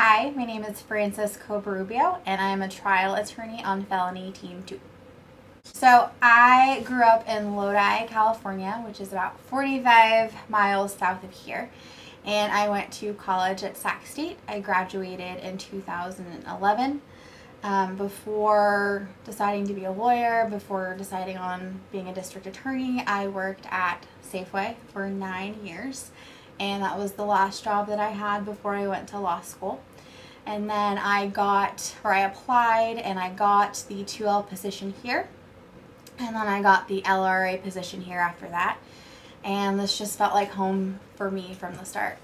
Hi, my name is Frances Cobarrubio and I am a trial attorney on Felony Team 2. So I grew up in Lodi, California, which is about 45 miles south of here. And I went to college at Sac State. I graduated in 2011. Um, before deciding to be a lawyer, before deciding on being a district attorney, I worked at Safeway for nine years and that was the last job that I had before I went to law school. And then I got, or I applied and I got the 2L position here. And then I got the LRA position here after that. And this just felt like home for me from the start.